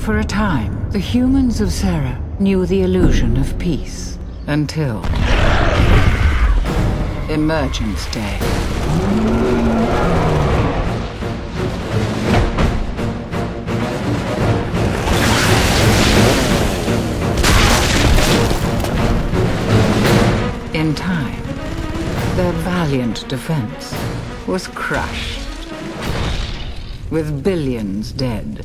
For a time, the humans of Sera knew the illusion of peace until Emergence Day. In time, their valiant defense was crushed with billions dead.